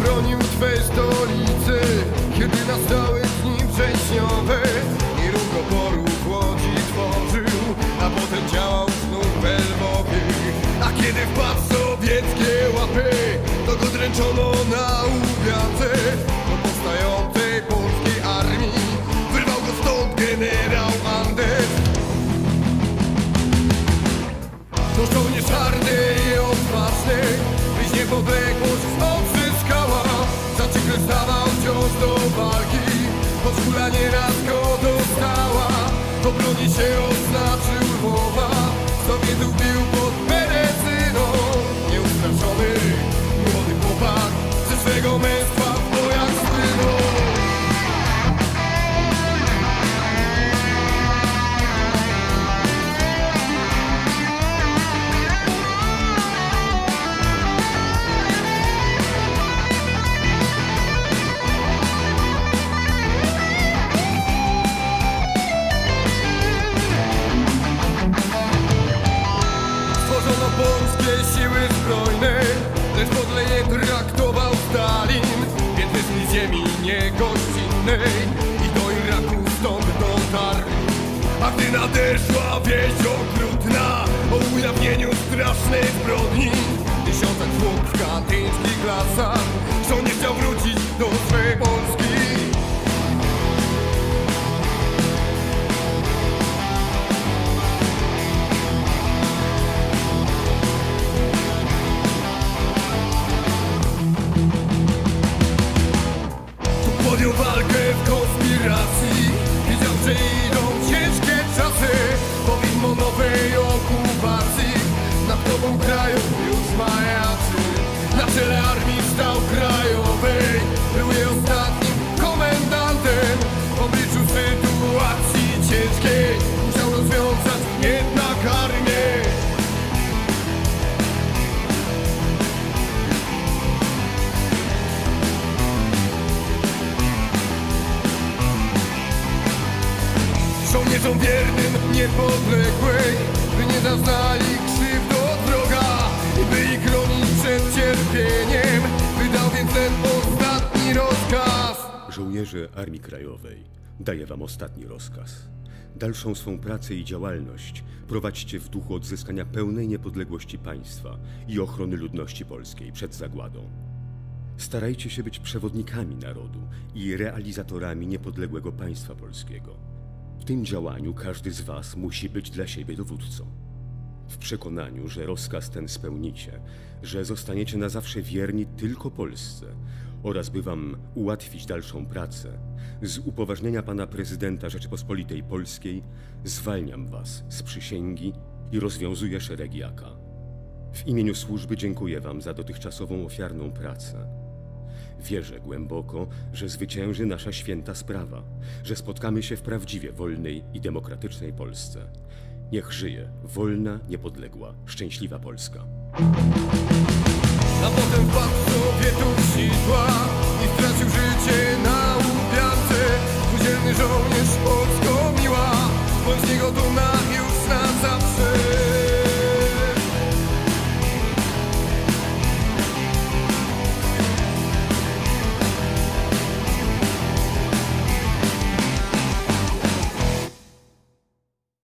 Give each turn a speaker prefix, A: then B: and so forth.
A: bronił Twej stolicy Kiedy nastały dni wrześniowe I ruchoporu w Łodzi tworzył A potem działał znów we Lwowie. A kiedy wpadł sowieckie łapy To go dręczono na się odznaczył Lwowa bił pod Berecyną z ziemi niegościnnej I do Iraku stąd dotarli A gdy nadeszła wieść okrutna O ujawnieniu strasznej Był jej ostatnim komendantem. W obliczu sytuacji ciężkiej Musiał rozwiązać jednak armię. Żołnierzom wiernym niepodległej By nie zaznali krzywd od wroga I by ich chronić przed cierpieniem
B: Żołnierze Armii Krajowej, daję wam ostatni rozkaz. Dalszą swą pracę i działalność prowadźcie w duchu odzyskania pełnej niepodległości państwa i ochrony ludności polskiej przed zagładą. Starajcie się być przewodnikami narodu i realizatorami niepodległego państwa polskiego. W tym działaniu każdy z was musi być dla siebie dowódcą. W przekonaniu, że rozkaz ten spełnicie, że zostaniecie na zawsze wierni tylko Polsce oraz by wam ułatwić dalszą pracę, z upoważnienia pana prezydenta Rzeczypospolitej Polskiej zwalniam was z przysięgi i rozwiązuję szeregi AK. W imieniu służby dziękuję wam za dotychczasową ofiarną pracę. Wierzę głęboko, że zwycięży nasza święta sprawa, że spotkamy się w prawdziwie wolnej i demokratycznej Polsce. Niech żyje wolna, niepodległa, szczęśliwa Polska.
A: A potem wpadł sidła I stracił życie na Łubiance Współdzielny żołnierz Polsko miła Bądź niego dumna